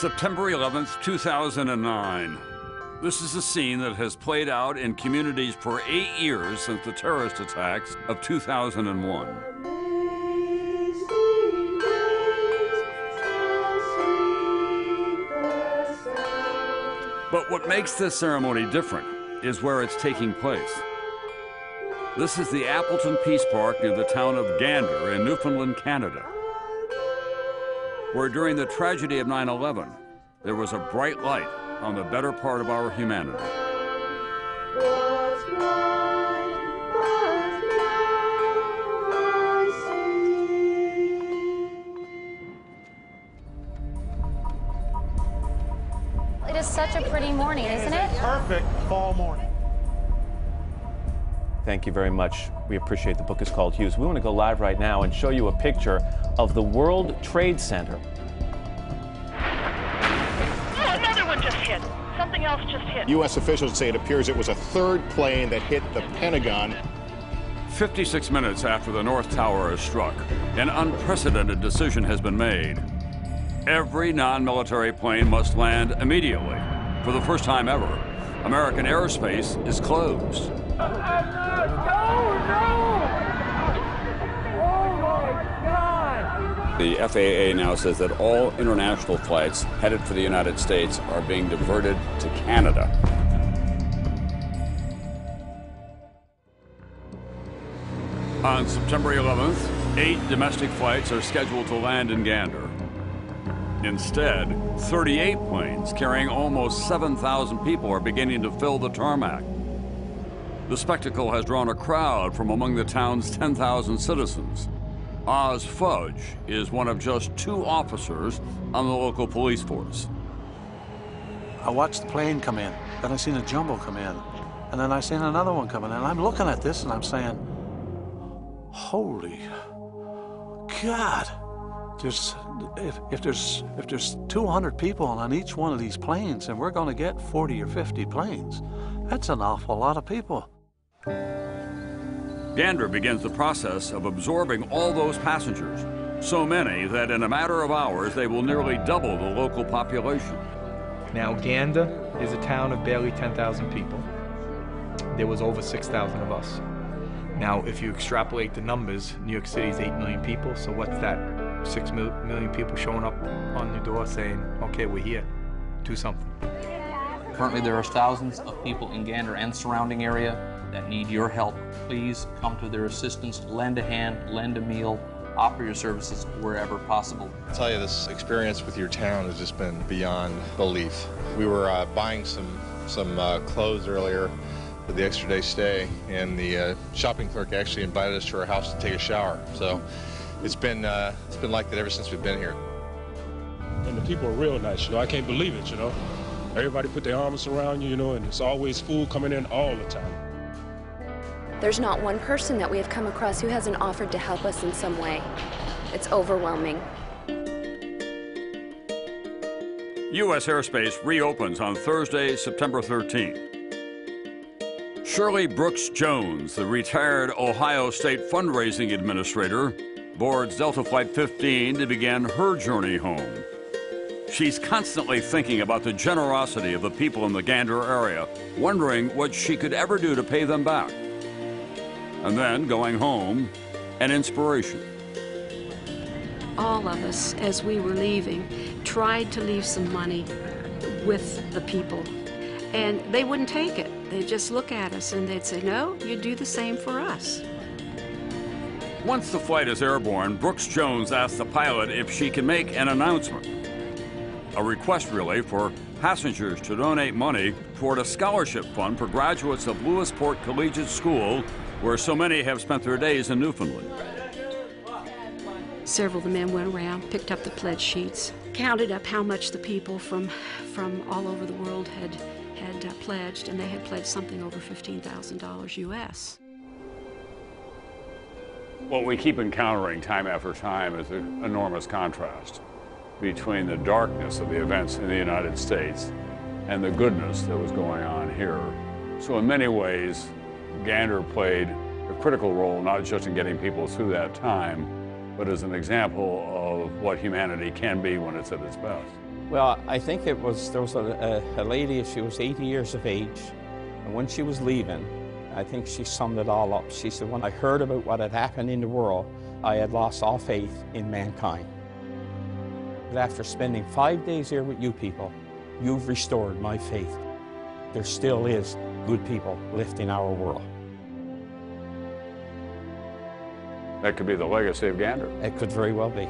September 11th, 2009. This is a scene that has played out in communities for eight years since the terrorist attacks of 2001. But what makes this ceremony different is where it's taking place. This is the Appleton Peace Park near the town of Gander in Newfoundland, Canada where during the tragedy of 9 11, there was a bright light on the better part of our humanity. It is such a pretty morning, isn't it? Perfect fall morning. Thank you very much. We appreciate the book is called Hughes. We want to go live right now and show you a picture of the World Trade Center. Oh, another one just hit. Something else just hit. U.S. officials say it appears it was a third plane that hit the Pentagon. 56 minutes after the North Tower is struck, an unprecedented decision has been made. Every non military plane must land immediately. For the first time ever, American airspace is closed. The FAA now says that all international flights headed for the United States are being diverted to Canada. On September 11th, eight domestic flights are scheduled to land in Gander. Instead, 38 planes carrying almost 7,000 people are beginning to fill the tarmac. The spectacle has drawn a crowd from among the town's 10,000 citizens. Oz Fudge is one of just two officers on the local police force. I watched the plane come in, then I seen a jumbo come in, and then I seen another one coming in. And I'm looking at this and I'm saying, holy God. There's, if, if there's if there's 200 people on each one of these planes and we're going to get 40 or 50 planes, that's an awful lot of people. Gander begins the process of absorbing all those passengers, so many that in a matter of hours they will nearly double the local population. Now, Gander is a town of barely 10,000 people. There was over 6,000 of us. Now, if you extrapolate the numbers, New York City is 8 million people, so what's that? 6 mil- million people showing up on your door saying, okay, we're here, do something. Currently, there are thousands of people in Gander and surrounding area that need your help. Please come to their assistance, lend a hand, lend a meal, offer your services wherever possible. I'll tell you, this experience with your town has just been beyond belief. We were uh, buying some some uh, clothes earlier for the extra day stay, and the uh, shopping clerk actually invited us to her house to take a shower. So it's been uh, it's been like that ever since we've been here. And the people are real nice, you know. I can't believe it, you know. Everybody put their arms around you, you know, and it's always food coming in all the time. There's not one person that we have come across who hasn't offered to help us in some way. It's overwhelming. U.S. airspace reopens on Thursday, September 13th. Shirley Brooks Jones, the retired Ohio State fundraising administrator, boards Delta Flight 15 to begin her journey home. She's constantly thinking about the generosity of the people in the Gander area, wondering what she could ever do to pay them back. And then going home, an inspiration. all of us, as we were leaving, tried to leave some money with the people. And they wouldn't take it. They'd just look at us and they'd say, No, you do the same for us. Once the flight is airborne, Brooks Jones asks the pilot if she can make an announcement. A request, really, for passengers to donate money toward a scholarship fund for graduates of Lewisporte Collegiate School, where so many have spent their days in Newfoundland. Several of the men went around, picked up the pledge sheets, counted up how much the people from, from all over the world had, had uh, pledged, and they had pledged something over $15,000 US. What we keep encountering time after time is an enormous contrast between the darkness of the events in the United States and the goodness that was going on here. So, in many ways, Gander played a critical role not just in getting people through that time, but as an example of what humanity can be when it's at its best. Well, I think it was, there was a, a, a lady, she was 80 years of age, and when she was leaving, I think she summed it all up. She said, when I heard about what had happened in the world, I had lost all faith in mankind. But after spending five days here with you people, you've restored my faith. There still is good people left in our world. That could be the legacy of Gander. It could very well be.